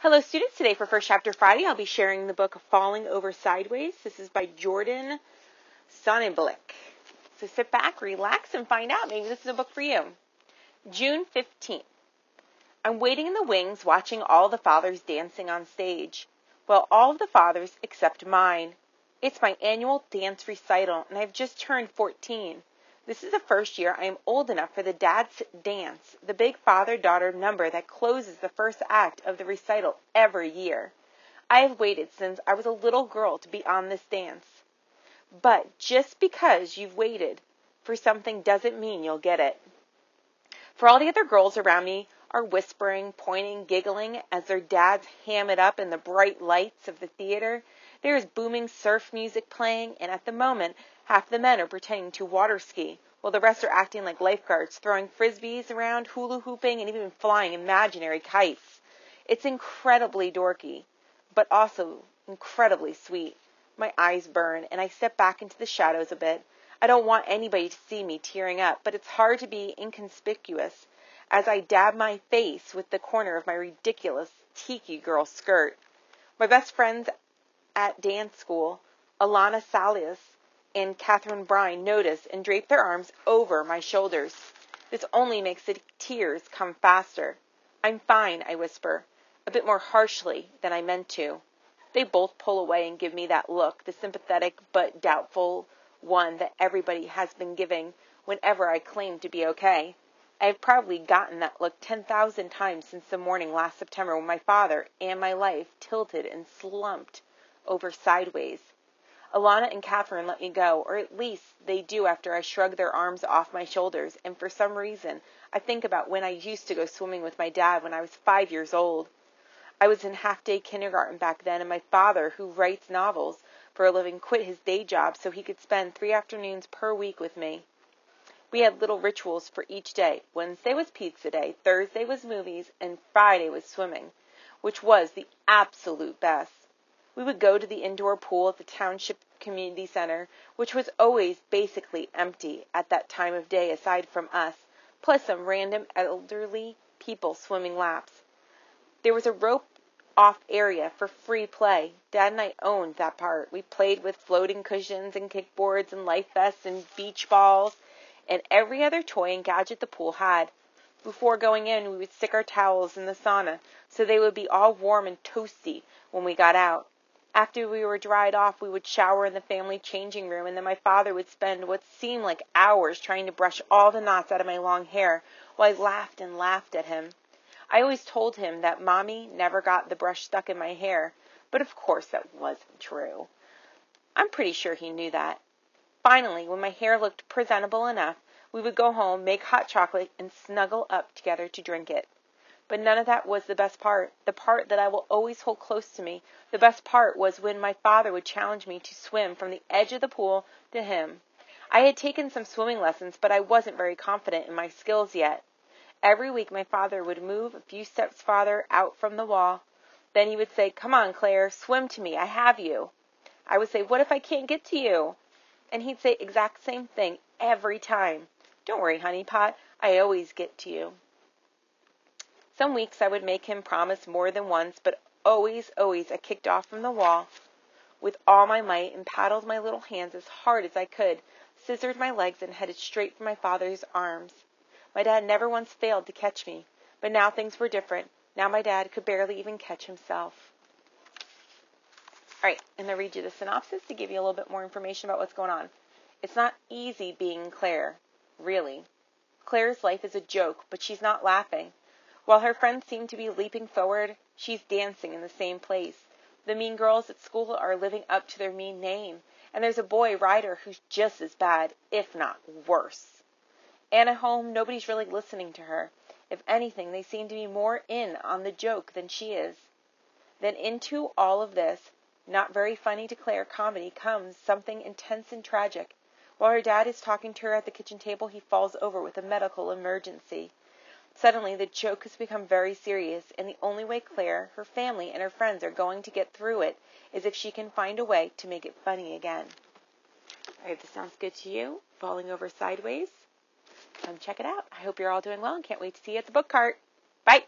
Hello, students. Today for First Chapter Friday, I'll be sharing the book Falling Over Sideways. This is by Jordan Sonnenblick. So sit back, relax, and find out. Maybe this is a book for you. June 15th. I'm waiting in the wings watching all the fathers dancing on stage. Well, all of the fathers except mine. It's my annual dance recital, and I've just turned 14. This is the first year I am old enough for the dad's dance, the big father daughter number that closes the first act of the recital every year. I have waited since I was a little girl to be on this dance. But just because you've waited for something doesn't mean you'll get it. For all the other girls around me are whispering, pointing, giggling as their dads ham it up in the bright lights of the theater. There is booming surf music playing, and at the moment Half the men are pretending to water ski, while the rest are acting like lifeguards, throwing frisbees around, hula hooping, and even flying imaginary kites. It's incredibly dorky, but also incredibly sweet. My eyes burn, and I step back into the shadows a bit. I don't want anybody to see me tearing up, but it's hard to be inconspicuous as I dab my face with the corner of my ridiculous tiki girl skirt. My best friends at dance school, Alana Salias, and Catherine Brine notice and drape their arms over my shoulders. This only makes the tears come faster. I'm fine, I whisper, a bit more harshly than I meant to. They both pull away and give me that look, the sympathetic but doubtful one that everybody has been giving whenever I claim to be okay. I have probably gotten that look 10,000 times since the morning last September when my father and my life tilted and slumped over sideways. Alana and Catherine let me go, or at least they do after I shrug their arms off my shoulders, and for some reason I think about when I used to go swimming with my dad when I was five years old. I was in half day kindergarten back then, and my father, who writes novels for a living, quit his day job so he could spend three afternoons per week with me. We had little rituals for each day. Wednesday was pizza day, Thursday was movies, and Friday was swimming, which was the absolute best. We would go to the indoor pool at the Township Community Center, which was always basically empty at that time of day aside from us, plus some random elderly people swimming laps. There was a rope off area for free play. Dad and I owned that part. We played with floating cushions and kickboards and life vests and beach balls and every other toy and gadget the pool had. Before going in, we would stick our towels in the sauna so they would be all warm and toasty when we got out. After we were dried off, we would shower in the family changing room, and then my father would spend what seemed like hours trying to brush all the knots out of my long hair while I laughed and laughed at him. I always told him that Mommy never got the brush stuck in my hair, but of course that wasn't true. I'm pretty sure he knew that. Finally, when my hair looked presentable enough, we would go home, make hot chocolate, and snuggle up together to drink it. But none of that was the best part. The part that I will always hold close to me. The best part was when my father would challenge me to swim from the edge of the pool to him. I had taken some swimming lessons, but I wasn't very confident in my skills yet. Every week my father would move a few steps farther out from the wall. Then he would say, Come on, Claire, swim to me. I have you. I would say, What if I can't get to you? And he'd say exact same thing every time. Don't worry, honey pot. I always get to you. Some weeks I would make him promise more than once, but always, always I kicked off from the wall with all my might and paddled my little hands as hard as I could, scissored my legs, and headed straight for my father's arms. My dad never once failed to catch me, but now things were different. Now my dad could barely even catch himself. All right, and I'll read you the synopsis to give you a little bit more information about what's going on. It's not easy being Claire, really. Claire's life is a joke, but she's not laughing. While her friends seem to be leaping forward, she's dancing in the same place. The mean girls at school are living up to their mean name, and there's a boy Ryder who's just as bad, if not worse. And at home, nobody's really listening to her. If anything, they seem to be more in on the joke than she is. Then into all of this, not very funny to Claire comedy comes something intense and tragic. While her dad is talking to her at the kitchen table, he falls over with a medical emergency. Suddenly, the joke has become very serious, and the only way Claire, her family, and her friends are going to get through it is if she can find a way to make it funny again. All right, this sounds good to you, Falling Over Sideways, come check it out. I hope you're all doing well and can't wait to see you at the book cart. Bye.